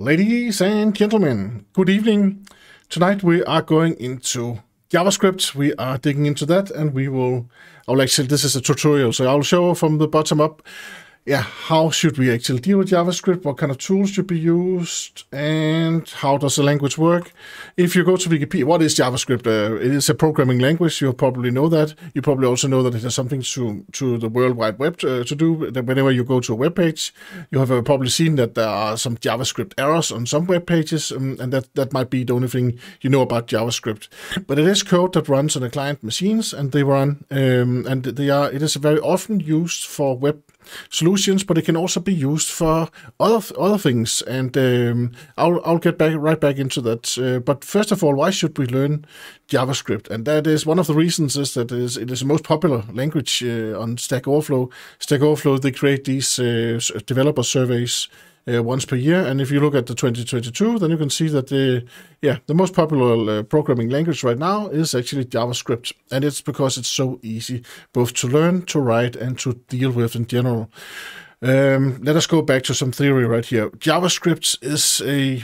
Ladies and gentlemen, good evening. Tonight we are going into JavaScript. We are digging into that and we will, I'll actually, this is a tutorial, so I'll show from the bottom up yeah, how should we actually deal with JavaScript? What kind of tools should be used? And how does the language work? If you go to Wikipedia, what is JavaScript? Uh, it is a programming language. You probably know that. You probably also know that it has something to, to the World Wide Web to, uh, to do. That whenever you go to a web page, you have uh, probably seen that there are some JavaScript errors on some web pages, um, and that, that might be the only thing you know about JavaScript. But it is code that runs on the client machines, and they run, um, and they are. It is very often used for web solutions, but it can also be used for other other things. And um, I'll I'll get back right back into that. Uh, but first of all, why should we learn JavaScript? And that is one of the reasons is that it is, it is the most popular language uh, on Stack Overflow. Stack Overflow they create these uh, developer surveys uh, once per year. And if you look at the 2022, then you can see that the yeah the most popular uh, programming language right now is actually JavaScript, and it's because it's so easy both to learn, to write, and to deal with in general. Um, let us go back to some theory right here. JavaScript is a,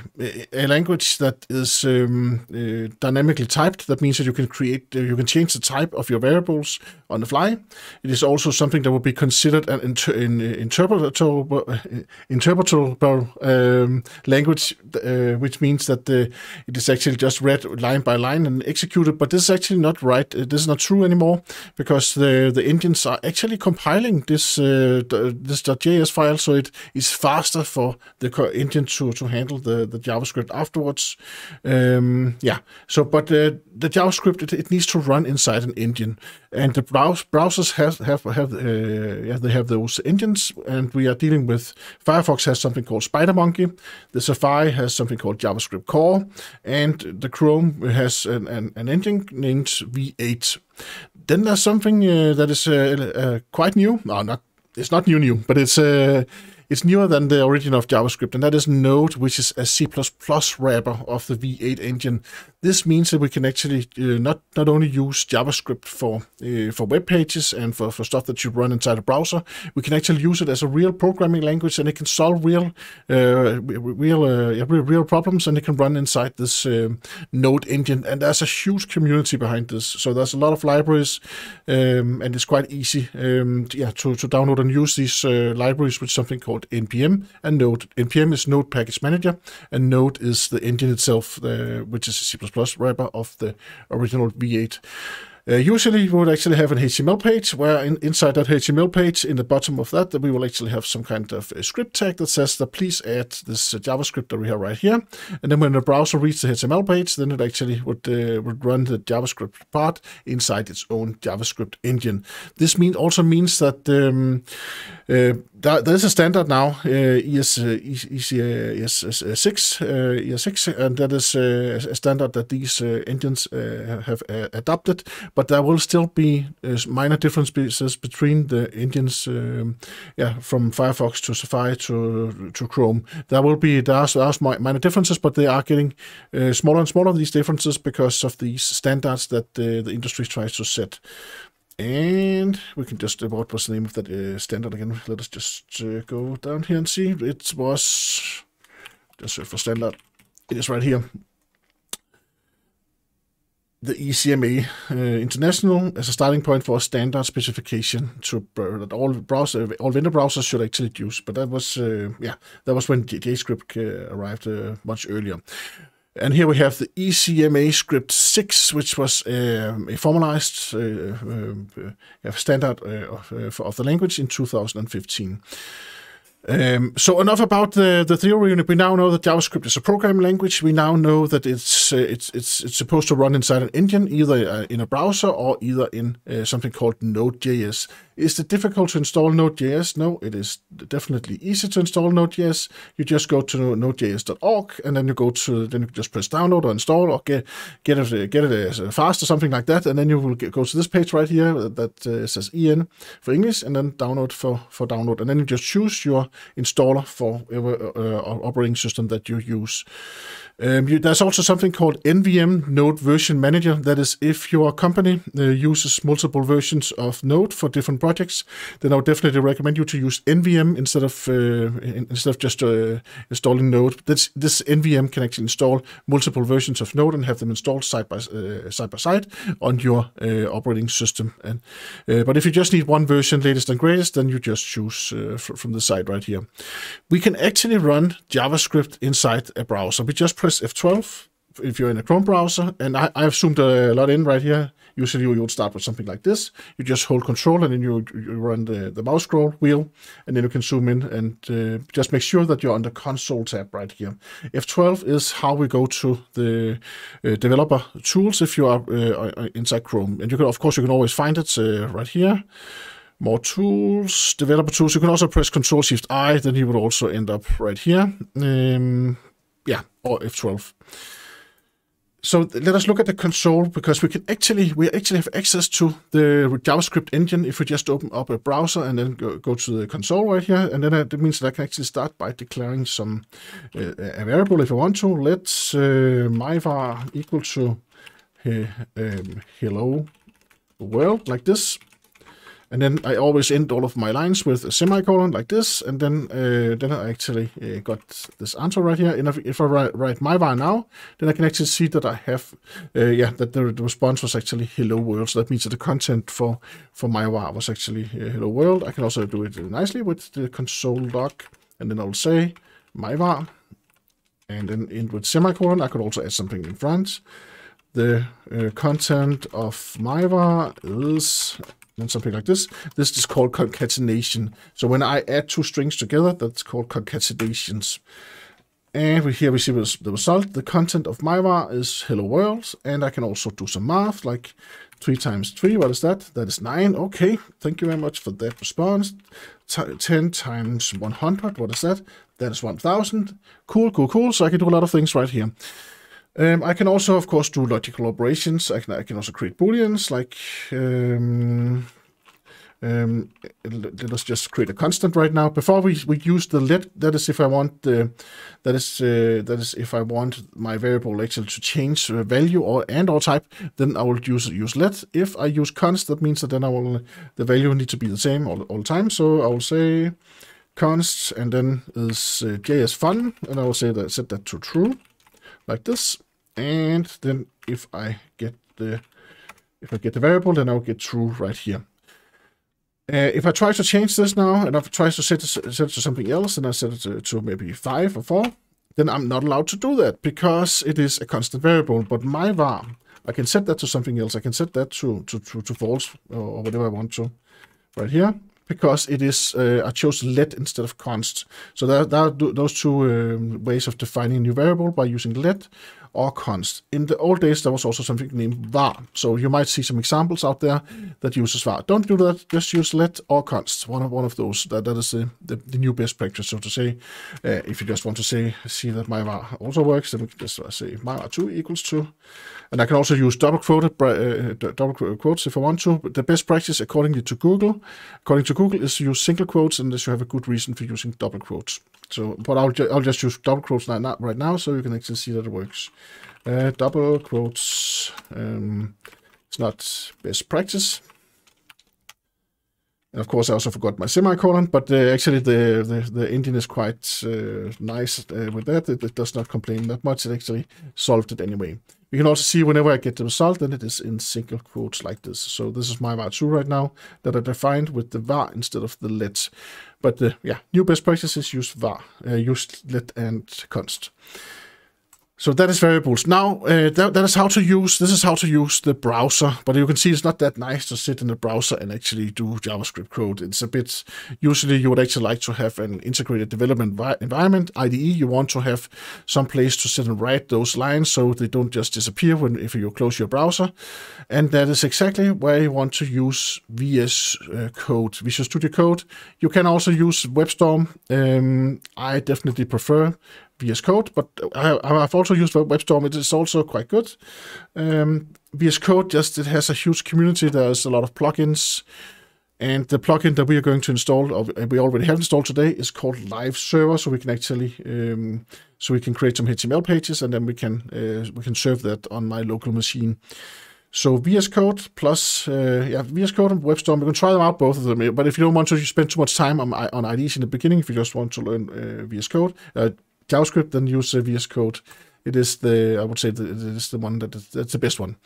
a language that is um, uh, dynamically typed. That means that you can create, uh, you can change the type of your variables on the fly. It is also something that would be considered an inter- in, interpretable, interpretable um, language, uh, which means that it is actually just read line by line and executed. But this is actually not right. Uh, this is not true anymore because the the engines are actually compiling this uh, this JS file, so it is faster for the engine to, to handle the, the JavaScript afterwards. Um, yeah, so but uh, the JavaScript it, it, needs to run inside an engine, and the browse, browsers have have have uh, yeah they have those engines, and we are dealing with Firefox has something called SpiderMonkey, the Safari has something called JavaScript Core, and the Chrome has an, an, an engine named V8. Then there's something uh, that is uh, uh, quite new. No, not it's not new new, but it's uh, it's newer than the origin of JavaScript, and that is Node, which is a C++ wrapper of the V8 engine. This means that we can actually uh, not not only use JavaScript for uh, for web pages and for, for stuff that you run inside a browser, we can actually use it as a real programming language, and it can solve real uh, real uh, real problems, and it can run inside this um, Node engine. And there's a huge community behind this, so there's a lot of libraries, um, and it's quite easy, um, yeah, to, to download and use these uh, libraries with something called called npm and Node. npm is Node Package Manager, and Node is the engine itself, uh, which is a C++ wrapper of the original V8. Uh, usually, we would actually have an HTML page where in, inside that HTML page, in the bottom of that, that we will actually have some kind of a script tag that says that please add this uh, JavaScript that we have right here. And then when the browser reads the HTML page, then it actually would, uh, would run the JavaScript part inside its own JavaScript engine. This mean also means that um, uh, there's a standard now, uh, ES, uh, ES, 6, ES6, and that is a standard that these engines have adopted but there will still be uh, minor differences between the engines, um, yeah, from Firefox to Safari to to Chrome. There will be there are, minor differences, but they are getting uh, smaller and smaller these differences because of these standards that the industry tries to set. And we can just, what was the name of that uh, standard again? Let us just uh, go down here and see. It was, just search for standard. It is right here the ECMA uh, International as a starting point for a standard specification to that all browser all vendor browsers should actually use. But that was uh, yeah that was when JavaScript uh, arrived uh, much earlier. And here we have the ECMA script 6, which was um, a formalized uh, standard of, of the language in 2015. Um, so enough about the, the theory. We now know that JavaScript is a programming language. We now know that it's uh, it's it's it's supposed to run inside an engine, either uh, in a browser or either in uh, something called Node.js. Is it difficult to install Node.js? No, it is definitely easy to install Node.js. You just go to nodejs.org and then you go to then you just press download or install or get get it get it as fast or something like that, and then you will get, go to this page right here that uh, says en for English, and then download for for download, and then you just choose your installer for uh, operating system that you use. Um, you, there's also something called NVM Node Version Manager. That is, if your company uh, uses multiple versions of Node for different projects, then I would definitely recommend you to use NVM instead of uh, instead of just uh, installing Node. This, this NVM can actually install multiple versions of Node and have them installed side by uh, side by side on your uh, operating system. And uh, but if you just need one version, latest and greatest, then you just choose from the side right here. We can actually run JavaScript inside a browser. We just press F12 if you're in a Chrome browser, and I, I've zoomed a lot in right here. Usually you would start with something like this. You just hold control and then you, you run the, the mouse scroll wheel and then you can zoom in and uh, just make sure that you're on the console tab right here. F12 is how we go to the uh, developer tools if you are uh, inside Chrome. And you can, of course, you can always find it uh, right here more tools, developer tools. You can also press Control Shift I, then you would also end up right here. Um, yeah, or F12. So let us look at the console because we can actually we actually have access to the JavaScript engine if we just open up a browser and then go, go to the console right here, and then that means that I can actually start by declaring some uh, a variable if I want to. Let's uh, myvar equal to uh, um, hello world like this. And then I always end all of my lines with a semicolon like this, and then uh, then I actually uh, got this answer right here. And if, if I write, write myvar now, then I can actually see that I have, uh, yeah, that the, the, response was actually hello world. So that means that the content for for my var was actually uh, hello world. I can also do it nicely with the console log, and then I'll say my var. and then end with semicolon. I could also add something in front. The uh, content of myvar is and something like this. This is called concatenation. So when I add two strings together, that's called concatenations. And here we see the result. The content of my var is hello world. And I can also do some math, like 3 times 3. What is that? That is 9. Okay, thank you very much for that response. T 10 times 100. What is that? That is 1000. Cool, cool, cool. So I can do a lot of things right here. Um, I can also, of course, do logical operations. I can, I can also create booleans, like um, um, let us just create a constant right now. Before we, we use the let, that is if I want the that is uh, that is if I want my variable actually to change value or and or type, then I will use use let. If I use const, that means that then I will the value need to be the same all, all the time. So I will say const and then is uh, js fun, and I will say that set that to true, like this. And then if I get the if I get the variable, then I'll get true right here. Uh, if I try to change this now, and I try to set it, set it to something else, and I set it to, to, maybe 5 or 4, then I'm not allowed to do that, because it is a constant variable. But my var, I can set that to something else. I can set that to, to, to, to false, or whatever I want to, right here because it is uh, I chose let instead of const. So those two um, ways of defining a new variable by using let or const. In the old days, there was also something named var. So you might see some examples out there that uses var. Don't do that. Just use let or const. One of one of those. That that is the, the, the new best practice, so to say. Uh, if you just want to say see that my var also works, then we can just uh, say my var two equals two, and I can also use double quoted uh, double quotes if I want to. But the best practice, according to Google, according to Google, is to use single quotes unless you have a good reason for using double quotes. So, but I'll, ju I'll just use double quotes right now, right now, so you can actually see that it works. Uh, double quotes. Um, it's not best practice. And of course, I also forgot my semicolon, but uh, actually the, the, the engine is quite uh, nice uh, with that. It, it, does not complain that much. It actually solved it anyway. You can also see whenever I get the result, then it is in single quotes like this. So this is my var2 right now that I defined with the var instead of the let. But uh, yeah, new best practices use var, uh, use let and const. So that is variables. Now, uh, that, that is how to use, this is how to use the browser, but you can see it's not that nice to sit in the browser and actually do JavaScript code. It's a bit, usually you would actually like to have an integrated development environment, IDE. You want to have some place to sit and write those lines so they don't just disappear when if you close your browser. And that is exactly where you want to use VS uh, Code, Visual Studio Code. You can also use WebStorm. Um, I definitely prefer VS Code, but I, have also used WebStorm. It is also quite good. Um, VS Code just it has a huge community. There's a lot of plugins. And the plugin that we are going to install, or we already have installed today, is called Live Server. So we can actually, um, so we can create some HTML pages, and then we can uh, we can serve that on my local machine. So VS Code plus uh, yeah, VS Code and WebStorm. We can try them out both of them. But if you don't want to spend too much time on on IDEs in the beginning, if you just want to learn uh, VS Code, uh, JavaScript, then use uh, VS Code. It is the I would say the, it is the one that is, that's the best one.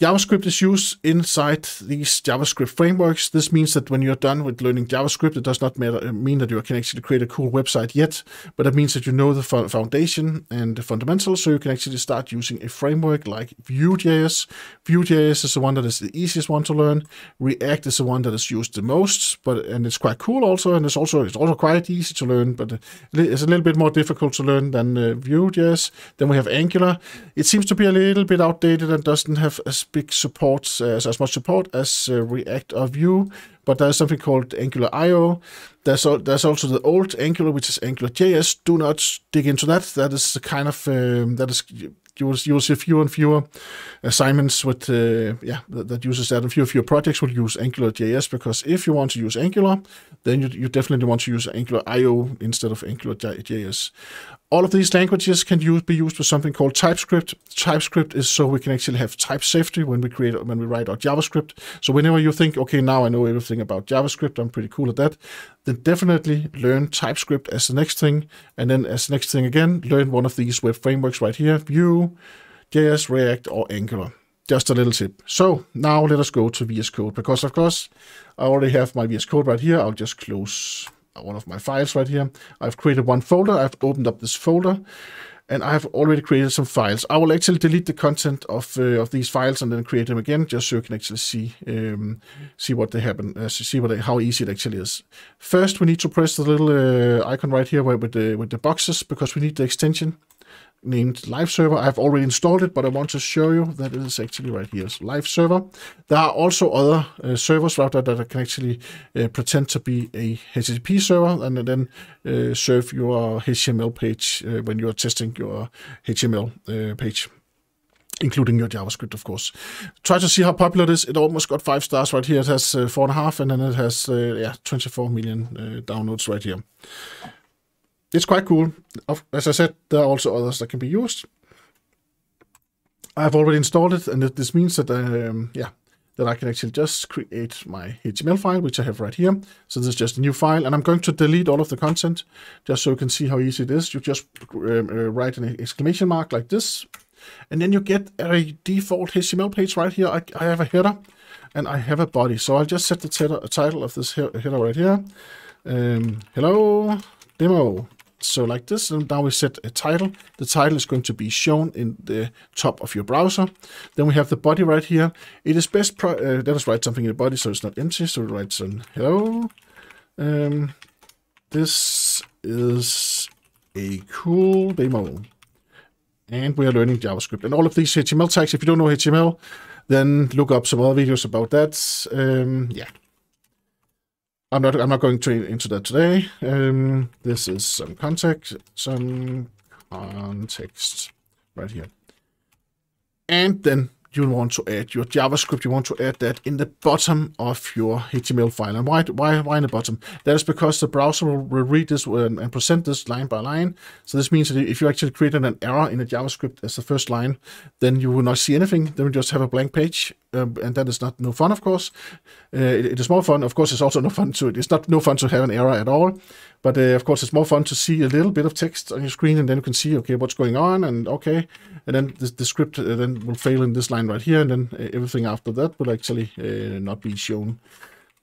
JavaScript is used inside these JavaScript frameworks. This means that when you're done with learning JavaScript, it does not matter, uh, mean that you can actually create a cool website yet, but it means that you know the foundation and the fundamentals, so you can actually start using a framework like Vue.js. Vue.js is the one that is the easiest one to learn. React is the one that is used the most, but and it's quite cool also, and it's also it's also quite easy to learn, but it's a little bit more difficult to learn than uh, Vue.js. Then we have Angular. It seems to be a little bit outdated and doesn't have as big support, uh, as much support as uh, React or Vue, but there's something called Angular IO. There's, al- there's also the old Angular, which is Angular JS. Do not dig into that. That is the kind of um, that is you will, you will see fewer and fewer assignments with uh, yeah that, that, uses that, and fewer and fewer projects will use Angular JS because if you want to use Angular, then you, you definitely want to use Angular IO instead of Angular JS. All of these languages can use, be used with something called TypeScript. TypeScript is so we can actually have type safety when we create when we write our JavaScript. So whenever you think, okay, now I know everything about JavaScript, I'm pretty cool at that, then definitely learn TypeScript as the next thing, and then as the next thing again, learn one of these web frameworks right here: Vue, JS, React, or Angular. Just a little tip. So now let us go to VS Code because of course I already have my VS Code right here. I'll just close one of my files right here. I've created one folder. I've opened up this folder and I have already created some files. I will actually delete the content of uh, of these files and then create them again, just so you can actually see um, see what they happen, uh, see what they, how easy it actually is. First, we need to press the little uh, icon right here with the with the boxes because we need the extension named live server. I've already installed it, but I want to show you that it is actually right here. So live server. There are also other uh, servers out there that can actually uh, pretend to be a HTTP server and then uh, serve your HTML page uh, when you are testing your HTML uh, page including your JavaScript, of course. Try to see how popular it is. It almost got five stars right here. It has uh, four and a half, and then it has yeah 24 million downloads right here it's quite cool. As I said, there are also others that can be used. I've already installed it, and this means that um, yeah, that I can actually just create my HTML file, which I have right here. So this is just a new file, and I'm going to delete all of the content, just so you can see how easy it is. You just um, uh, write an exclamation mark like this, and then you get a default HTML page right here. I, I have a header, and I have a body. So I'll just set the title of this header right here. Um, hello, demo. So like this, and now we set a title. The title is going to be shown in the top of your browser. Then we have the body right here. It is best, uh, let us write something in the body so it's not empty. So we write some hello. Um, this is a cool demo. And we are learning JavaScript. And all of these HTML tags, if you don't know HTML, then look up some other videos about that. Um, yeah, I'm not. I'm not going to into that today. Um, this is some context, some context right here, and then you want to add your JavaScript, you want to add that in the bottom of your HTML file. And why, why, why in the bottom? That is because the browser will, read this and, and, present this line by line. So this means that if you actually created an error in the JavaScript as the first line, then you will not see anything. Then we just have a blank page. Um, and that is not no fun, of course. Uh, it, it is more fun. Of course, it's also no fun to, it's not no fun to have an error at all. But uh, of course, it's more fun to see a little bit of text on your screen, and then you can see, okay, what's going on, and okay, and then the, the script uh, then will fail in this line right here, and then uh, everything after that will actually uh, not be shown.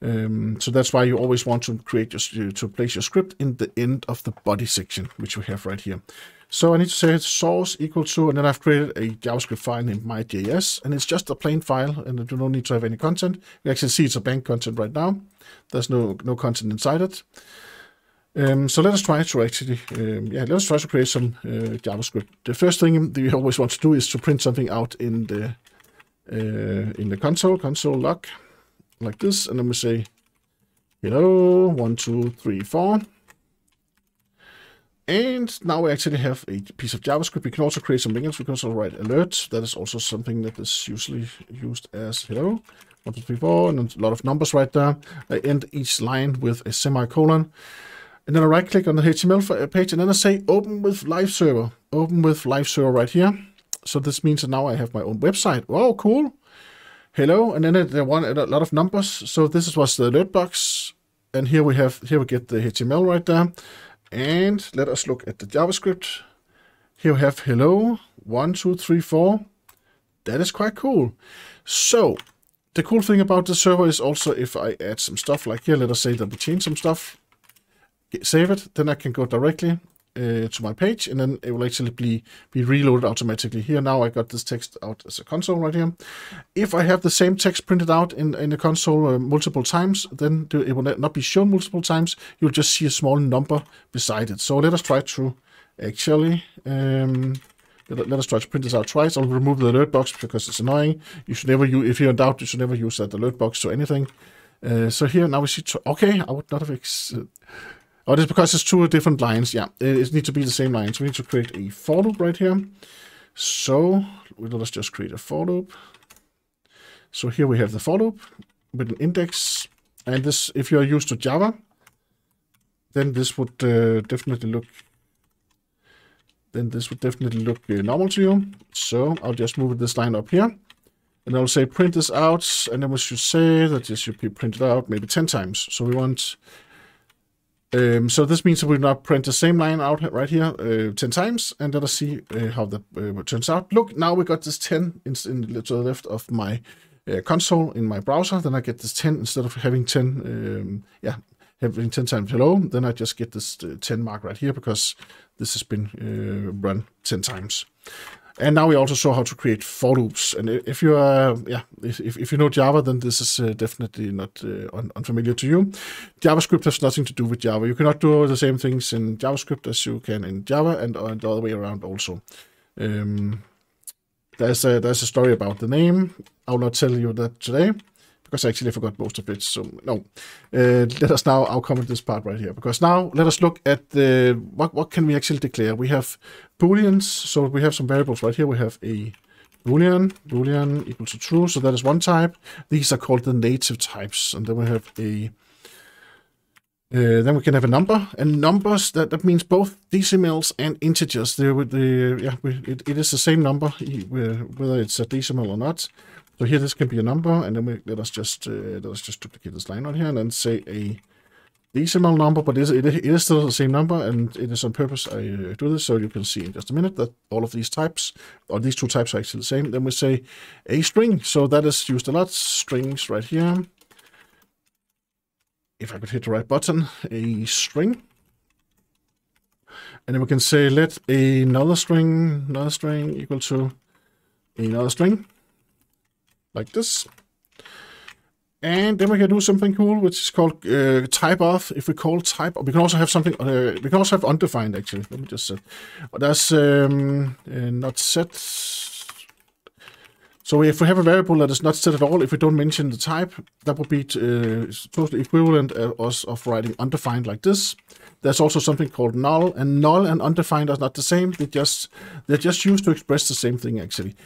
Um, so that's why you always want to create your, to place your script in the end of the body section, which we have right here. So I need to say source equal to, and then I've created a JavaScript file named my.js, and it's just a plain file, and you don't need to have any content. You actually see it's a blank content right now. There's no no content inside it. Um, so let us try to actually, um, yeah, let us try to create some uh, JavaScript. The first thing that we always want to do is to print something out in the uh, in the console, console log, like this, and then we say, hello, one, two, three, four. And now we actually have a piece of JavaScript. We can also create something else. We can also write alert. That is also something that is usually used as hello. one, two, three, four, and a lot of numbers right there. I end each line with a semicolon. And then I right click on the HTML page and then I say open with live server. Open with live server right here. So this means that now I have my own website. Oh, cool. Hello. And then there one a lot of numbers. So this was the alert box. And here we have, here we get the HTML right there. And let us look at the JavaScript. Here we have hello, one, two, three, four. That is quite cool. So the cool thing about the server is also if I add some stuff like here, let us say that we change some stuff, save it, then I can go directly uh, to my page and then it will actually be, be reloaded automatically. Here now I got this text out as a console right here. If I have the same text printed out in, in the console uh, multiple times, then it will not be shown multiple times. You'll just see a small number beside it. So let us try to actually um, let, us try to print this out twice. I'll remove the alert box because it's annoying. You should never use, if you're in doubt, you should never use that alert box to anything. Uh, so here now we see, okay, I would not have, oh, it's because it's two different lines. Yeah, it, needs to be the same lines. We need to create a for loop right here. So let us just create a for loop. So here we have the for loop with an index. And this, if you're used to Java, then this would uh, definitely look then this would definitely look uh, normal to you. So I'll just move this line up here. And I'll say print this out, and then we should say that this should be printed out maybe 10 times. So we want, um, so this means that we now print the same line out right here uh, 10 times, and let us see uh, how that uh, turns out. Look, now we got this 10 in, in, to the left of my console in my browser. Then I get this 10 instead of having 10, um, yeah, having 10 times hello. Then I just get this uh, 10 mark right here because this has been uh, run 10 times. And now we also saw how to create for loops. And if you are, yeah, if, if you know Java, then this is uh, definitely not uh, un unfamiliar to you. JavaScript has nothing to do with Java. You cannot do the same things in JavaScript as you can in Java, and, uh, the other way around also. Um, there's a there's a story about the name. I will not tell you that today because I actually forgot most of it. So no, uh, let us now I'll comment this part right here because now let us look at the what what can we actually declare? We have booleans, so we have some variables right here. We have a boolean, boolean equal to true, so that is one type. These are called the native types, and then we have a uh, then we can have a number, and numbers that, that means both decimals and integers. They, the yeah, we, it, it is the same number whether it's a decimal or not. So here this can be a number, and then we, let us just uh, let us just duplicate this line on here, and then say a decimal number, but it is, it is still the same number, and it is on purpose I do this, so you can see in just a minute that all of these types, or these two types are actually the same. Then we say a string, so that is used a lot, strings right here. If I could hit the right button, a string. And then we can say let another string, another string equal to another string like this. And then we can do something cool, which is called uh, type of. If we call type, we can also have something. Uh, we can also have undefined. Actually, let me just set. That's um, uh, not set. So if we have a variable that is not set at all, if we don't mention the type, that would be uh, totally equivalent uh, of, of writing undefined like this. There's also something called null, and null and undefined are not the same. They just they're just used to express the same thing actually.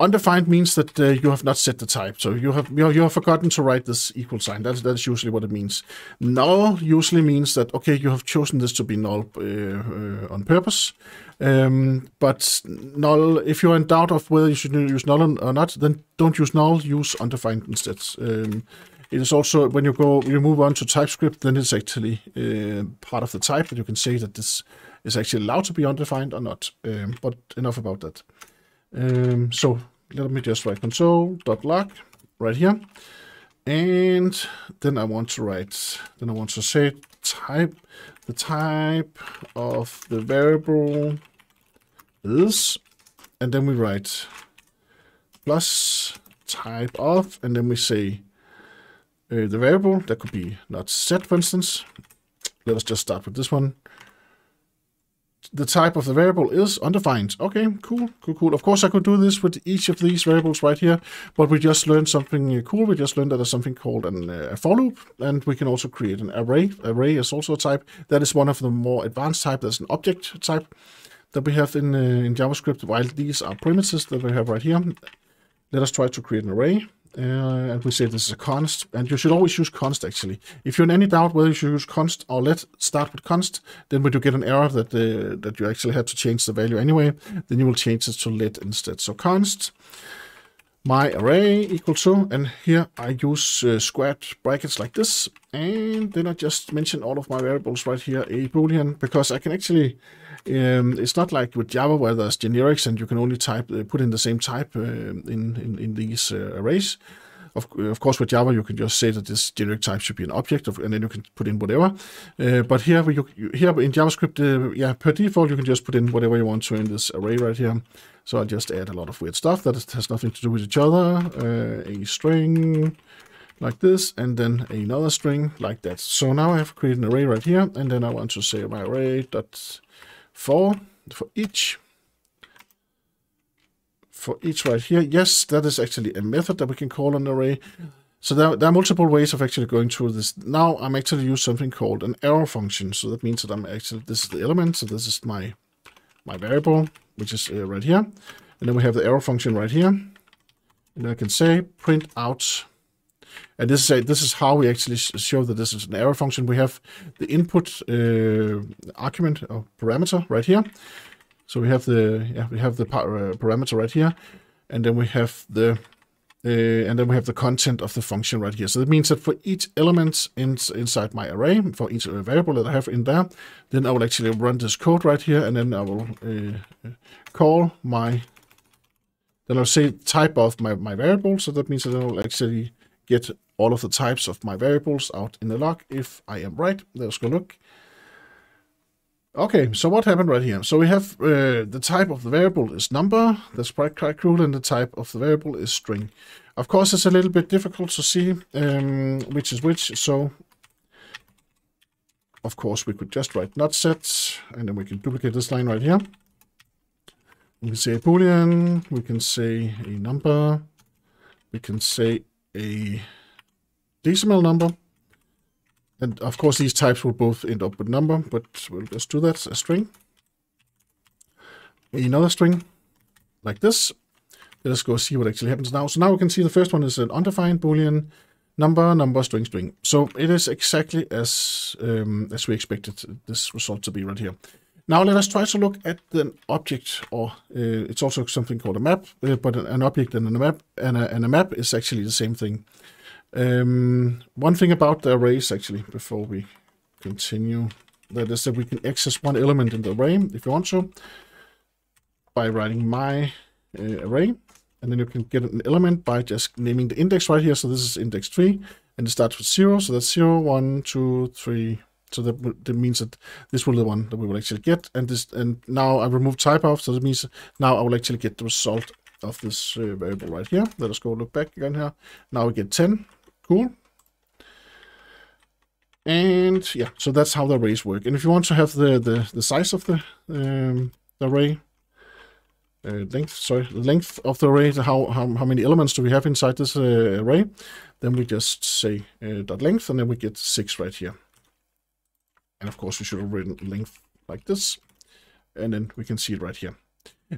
Undefined means that uh, you have not set the type, so you have you have forgotten to write this equal sign. That's that's usually what it means. Null usually means that okay, you have chosen this to be null uh, uh, on purpose. Um, but null, if you're in doubt of whether you should use null or not, then don't use null. Use undefined instead. Um, it is also when you go you move on to TypeScript, then it's actually uh, part of the type that you can say that this is actually allowed to be undefined or not. Um, but enough about that. Um, so let me just write console.log right here. And then I want to write, then I want to say type, the type of the variable is, and then we write plus type of, and then we say uh, the variable, that could be not set, for instance. Let us just start with this one the type of the variable is undefined. Okay, cool, cool, cool. Of course, I could do this with each of these variables right here, but we just learned something cool. We just learned that there's something called an, uh, a for loop, and we can also create an array. Array is also a type. That is one of the more advanced type. That's an object type that we have in, uh, in JavaScript, while these are primitives that we have right here. Let us try to create an array. Uh, and we say this is a const, and you should always use const actually. If you're in any doubt whether you should use const or let start with const, then when you get an error that uh, that you actually have to change the value anyway, then you will change it to let instead. So const my array equal to, and here I use uh, squared brackets like this, and then I just mention all of my variables right here, a boolean, because I can actually, um, it's not like with Java where there's generics and you can only type, uh, put in the same type uh, in, in, in these uh, arrays. Of, of course, with Java, you can just say that this generic type should be an object, of, and then you can put in whatever. Uh, but here, you, here in JavaScript, uh, yeah, per default, you can just put in whatever you want to in this array right here. So I just add a lot of weird stuff that has nothing to do with each other. Uh, a string like this, and then another string like that. So now I have created an array right here, and then I want to say my array dot for for each for each right here. Yes, that is actually a method that we can call an array. So there, there, are multiple ways of actually going through this. Now I'm actually use something called an arrow function. So that means that I'm actually, this is the element, so this is my, my variable, which is uh, right here. And then we have the arrow function right here. And I can say print out. And this is a, this is how we actually show that this is an arrow function. We have the input uh, argument or parameter right here. So we have the yeah we have the uh, parameter right here, and then we have the uh, and then we have the content of the function right here. So that means that for each element in, inside my array, for each uh, variable that I have in there, then I will actually run this code right here, and then I will uh, call my, then I'll say type of my, my variable. So that means that I will actually get all of the types of my variables out in the log if I am right. Let's go look. Okay, so what happened right here? So we have uh, the type of the variable is number, the quite, quite rule, and the type of the variable is string. Of course, it's a little bit difficult to see um, which is which, so of course we could just write not set, and then we can duplicate this line right here. We can say a boolean, we can say a number, we can say a decimal number, and of course, these types will both end up with number, but we'll just do that, a string. Another string, like this. Let us go see what actually happens now. So now we can see the first one is an undefined boolean number, number, string, string. So it is exactly as um, as we expected this result to be right here. Now let us try to look at the object, or uh, it's also something called a map, uh, but an object and a map, and a, and a map is actually the same thing. Um, one thing about the arrays, actually, before we continue, that is that we can access one element in the array, if you want to, by writing my uh, array. And then you can get an element by just naming the index right here. So this is index 3, and it starts with 0. So that's 0, 1, 2, 3. So that, that means that this will be the one that we will actually get. And this and now I remove type off, so that means now I will actually get the result of this uh, variable right here. Let us go look back again here. Now we get 10. Cool. And yeah, so that's how the arrays work. And if you want to have the, the, the size of the, um, the array, uh, length, sorry, the length of the array, how, how, how many elements do we have inside this uh, array, then we just say uh, dot length, and then we get 6 right here. And of course, we should have written length like this, and then we can see it right here.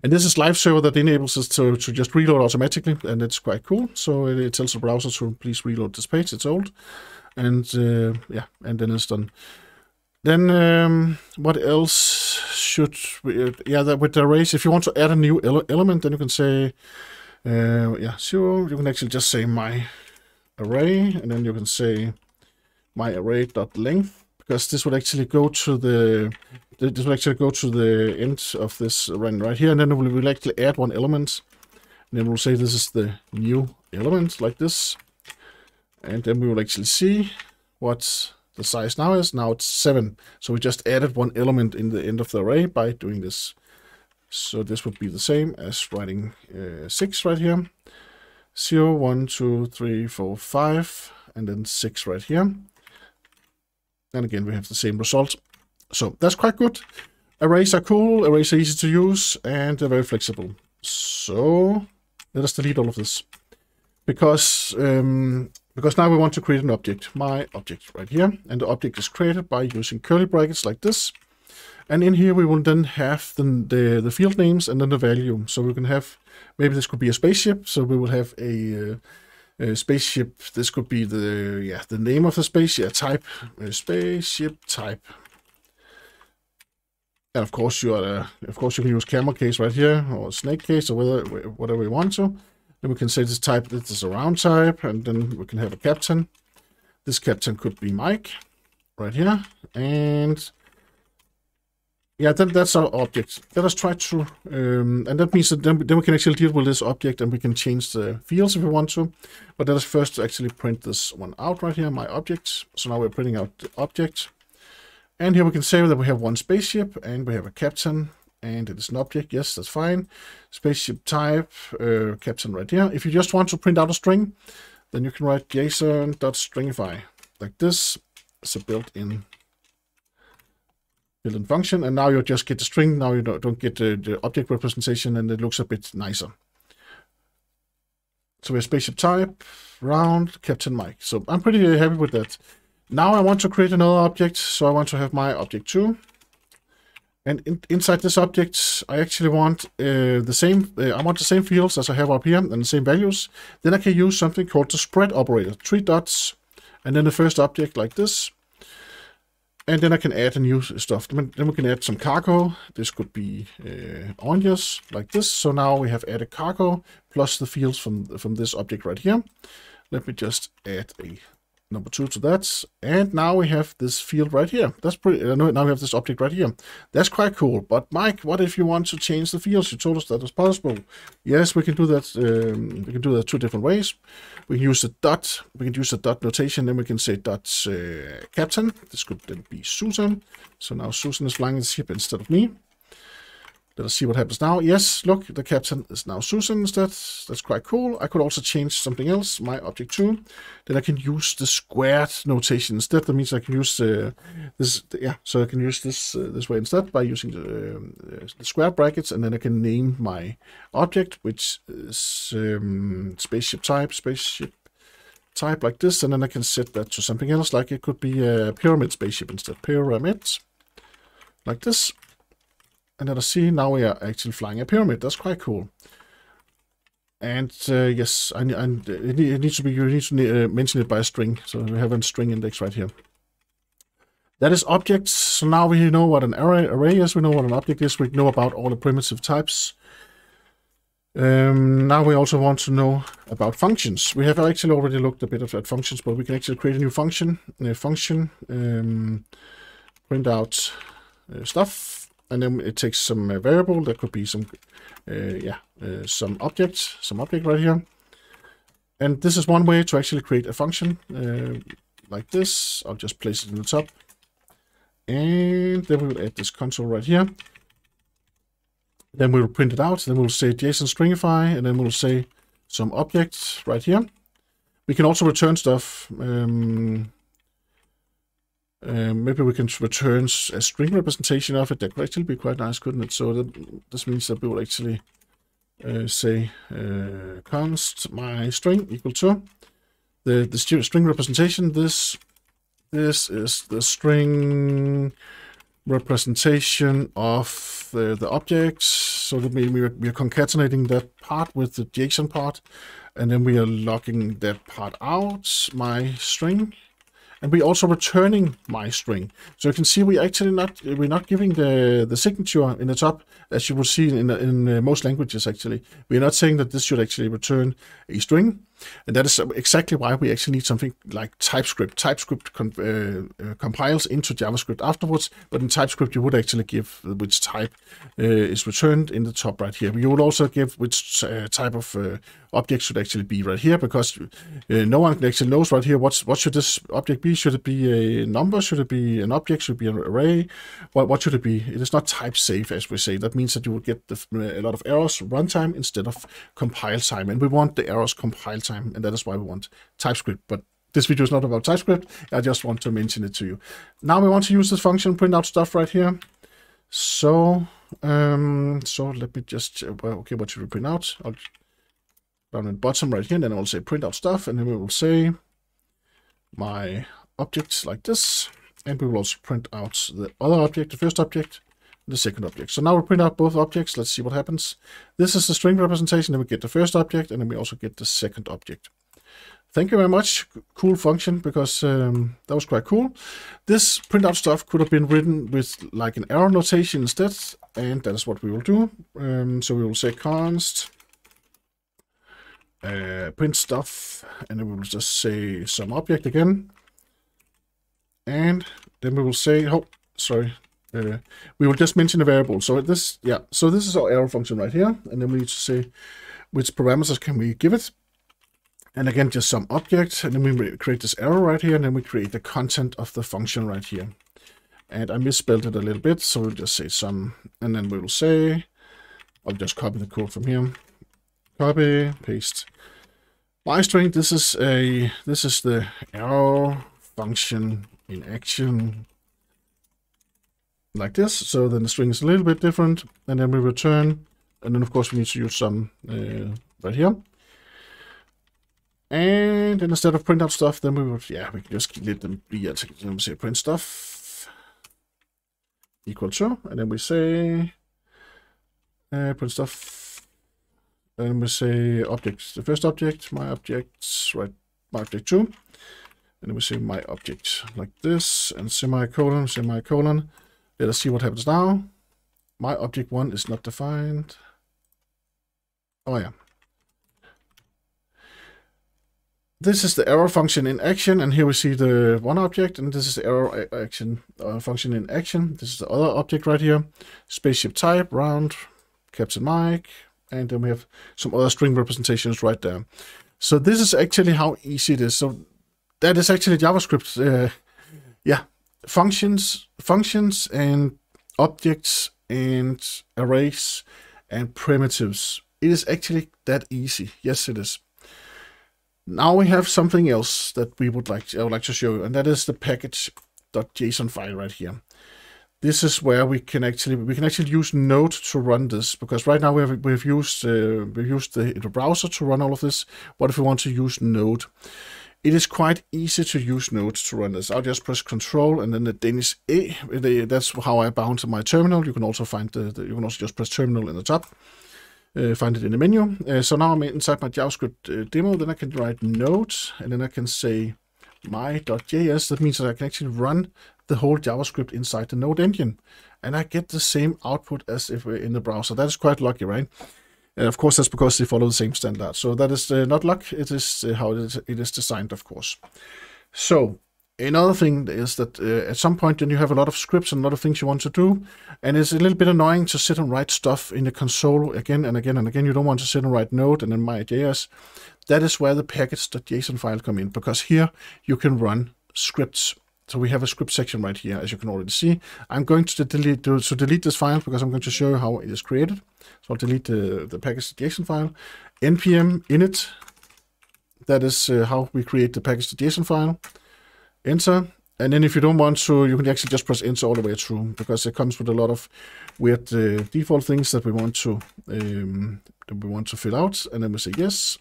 And this is live server that enables us to, to just reload automatically, and it's quite cool. So it, it tells the browser to please reload this page, it's old. And uh, yeah, and then it's done. Then um, what else should we, uh, yeah, that with the arrays, if you want to add a new ele element, then you can say, uh, yeah, zero, you can actually just say my array, and then you can say my array dot length, because this would actually go to the this will actually go to the end of this run right here, and then we will actually add one element. And then we'll say this is the new element, like this. And then we will actually see what the size now is. Now it's 7. So we just added one element in the end of the array by doing this. So this would be the same as writing uh, 6 right here. 0, 1, 2, 3, 4, 5, and then 6 right here. And again, we have the same result. So that's quite good. Arrays are cool, arrays are easy to use, and they're very flexible. So let us delete all of this. Because, um, because now we want to create an object, my object right here. And the object is created by using curly brackets like this. And in here we will then have the, the, the field names and then the value. So we can have, maybe this could be a spaceship. So we will have a, uh, uh, spaceship. This could be the yeah the name of the spaceship type. Uh, spaceship type. And of course you are uh, of course you can use camel case right here or snake case or whether whatever we want to. Then we can say this type this is a round type, and then we can have a captain. This captain could be Mike right here, and yeah, that's our object. Let us try to, um, and that means that then, then we can actually deal with this object and we can change the fields if we want to. But let us first actually print this one out right here, my object. So now we're printing out the object. And here we can say that we have one spaceship and we have a captain and it is an object. Yes, that's fine. Spaceship type, uh, captain right here. If you just want to print out a string, then you can write json.stringify like this. It's a built-in built-in function, and now you just get the string. Now you don't, get the, the, object representation, and it looks a bit nicer. So we have spaceship type, round, Captain Mike. So I'm pretty happy with that. Now I want to create another object, so I want to have my object 2. And in, inside this object, I actually want uh, the same. Uh, I want the same fields as I have up here and the same values. Then I can use something called the spread operator. Three dots, and then the first object like this. And then I can add a new stuff. Then we can add some cargo. This could be uh, onions like this. So now we have added cargo plus the fields from, from this object right here. Let me just add a number two to that. And now we have this field right here. That's pretty, uh, now we have this object right here. That's quite cool. But Mike, what if you want to change the fields? You told us that was possible. Yes, we can do that. Um, we can do that two different ways. We can use the dot. We can use the dot notation. Then we can say dot uh, captain. This could then be Susan. So now Susan is flying the ship instead of me. Let us see what happens now. Yes, look, the captain is now Susan instead. That's quite cool. I could also change something else, my object too. Then I can use the squared notation instead. That means I can use uh, this, yeah, so I can use this uh, this way instead by using the, uh, the square brackets, and then I can name my object, which is um, spaceship type, spaceship type like this, and then I can set that to something else, like it could be a pyramid spaceship instead, pyramids, like this. And let us see, now we are actually flying a pyramid. That's quite cool. And uh, yes, I, I, it needs to be, you need to uh, mention it by a string. So we have a string index right here. That is objects. So now we know what an array, array is. We know what an object is. We know about all the primitive types. Um, now we also want to know about functions. We have actually already looked a bit at functions, but we can actually create a new function. A function, um, print out uh, stuff and then it takes some uh, variable. There could be some, uh, yeah, uh, some object, some object right here. And this is one way to actually create a function uh, like this. I'll just place it in the top. And then we will add this console right here. Then we will print it out. Then we'll say JSON stringify, and then we'll say some objects right here. We can also return stuff. Um, uh, maybe we can return a string representation of it. That could actually be quite nice, couldn't it? So that, this means that we will actually uh, say uh, const my string equal to the, the string representation. This this is the string representation of the, the objects. So that means we are, we are concatenating that part with the JSON part, and then we are logging that part out, my string, and we're also returning my string. So you can see we actually not we're not giving the the signature in the top as you will see in in most languages. Actually, we're not saying that this should actually return a string. And that is exactly why we actually need something like TypeScript. TypeScript com uh, uh, compiles into JavaScript afterwards, but in TypeScript you would actually give which type uh, is returned in the top right here. You would also give which uh, type of uh, object should actually be right here, because uh, no one actually knows right here what's what should this object be. Should it be a number? Should it be an object? Should it be an array? What, what should it be? It is not type safe, as we say. That means that you would get the, a lot of errors runtime instead of compile time, and we want the errors compile time, and that is why we want TypeScript. But this video is not about TypeScript. I just want to mention it to you. Now we want to use this function, print out stuff right here. So, um, so let me just, uh, okay, what should we print out? I'll down in bottom right here, and then I will say print out stuff, and then we will say my objects like this, and we will also print out the other object, the first object, the second object. So now we print out both objects. Let's see what happens. This is the string representation. Then we get the first object, and then we also get the second object. thank you very much. Cool function because um, that was quite cool. This printout stuff could have been written with like an arrow notation instead, and that is what we will do. Um, so we will say const uh, print stuff, and then we will just say some object again. And then we will say, oh, sorry, uh, we will just mention a variable. So this, yeah, so this is our arrow function right here, and then we need to say which parameters can we give it. And again, just some object, and then we create this error right here, and then we create the content of the function right here. And I misspelled it a little bit, so we'll just say some, and then we will say, I'll just copy the code from here. Copy, paste. My string, this is a, this is the arrow function in action like this. So then the string is a little bit different, and then we return, and then of course we need to use some uh, right here. And then instead of print out stuff, then we would, yeah, we can just let them be, let me say print stuff equal to, and then we say uh, print stuff, and we say objects, the first object, my objects, right, my object two, and then we say my object like this, and semicolon, semicolon. Let us see what happens now. My object one is not defined. Oh yeah. This is the arrow function in action, and here we see the one object, and this is the arrow action uh, function in action. This is the other object right here. Spaceship type, round, Captain Mike, and then we have some other string representations right there. So this is actually how easy it is. So that is actually JavaScript. Uh, yeah, functions, functions and objects and arrays and primitives. It is actually that easy. Yes, it is. Now we have something else that we would like to, I would like to show you, and that is the package.json file right here. This is where we can actually we can actually use Node to run this because right now we have we've used uh, we've used the, the browser to run all of this. What if we want to use Node? It is quite easy to use Node to run this. I'll just press Control and then the Danish A. That's how I bound to my terminal. You can also find the, the you can also just press Terminal in the top. Uh, find it in the menu. Uh, so now I'm inside my JavaScript uh, demo. Then I can write Node and then I can say my.js. That means that I can actually run the whole JavaScript inside the Node engine, and I get the same output as if we're in the browser. That is quite lucky, right? And of course, that's because they follow the same standard. So that is uh, not luck. It is uh, how it is, it is designed, of course. So another thing is that uh, at some point then you have a lot of scripts and a lot of things you want to do. And it's a little bit annoying to sit and write stuff in the console again and again and again. You don't want to sit and write Node and then my.js. That is where the package.json file come in because here you can run scripts so we have a script section right here, as you can already see. I'm going to delete to, to delete this file because I'm going to show you how it is created. So I'll delete the, the package.json file. npm init, that is uh, how we create the package.json file. Enter. And then if you don't want to, you can actually just press enter all the way through because it comes with a lot of weird uh, default things that we want to um, that we want to fill out. And then we say yes.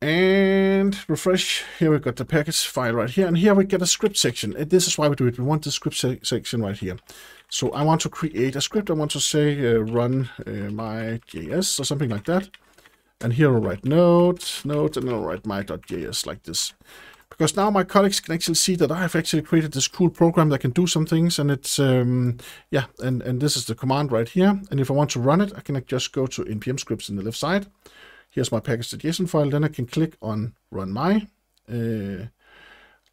And refresh. Here we've got the package file right here. And here we get a script section. And this is why we do it. We want the script se section right here. So I want to create a script. I want to say uh, run uh, my JS or something like that. And here I'll write node, node, and then I'll write my.js like this. Because now my colleagues can actually see that I've actually created this cool program that can do some things. And it's, um, yeah, and, and this is the command right here. And if I want to run it, I can just go to npm scripts in the left side. Here's my package.json file. Then I can click on run my, uh,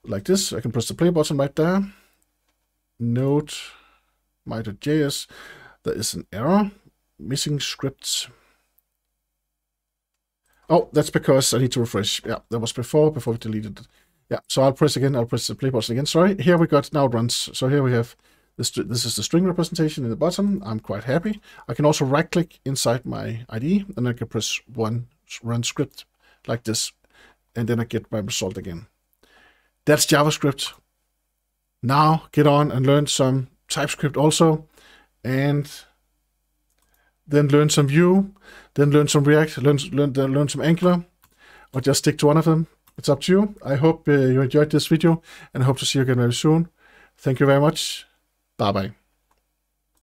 like this. I can press the play button right there. Node my.js. There is an error, missing scripts. Oh, that's because I need to refresh. Yeah, that was before, before we deleted it. Yeah, so I'll press again, I'll press the play button again. Sorry, here we got, now it runs. So here we have this, this is the string representation in the bottom. I'm quite happy. I can also right click inside my IDE and I can press one run script like this. And then I get my result again. That's JavaScript. Now get on and learn some TypeScript also. And then learn some Vue, then learn some React, learn, learn, learn some Angular, or just stick to one of them. It's up to you. I hope uh, you enjoyed this video and hope to see you again very soon. Thank you very much. Bye bye.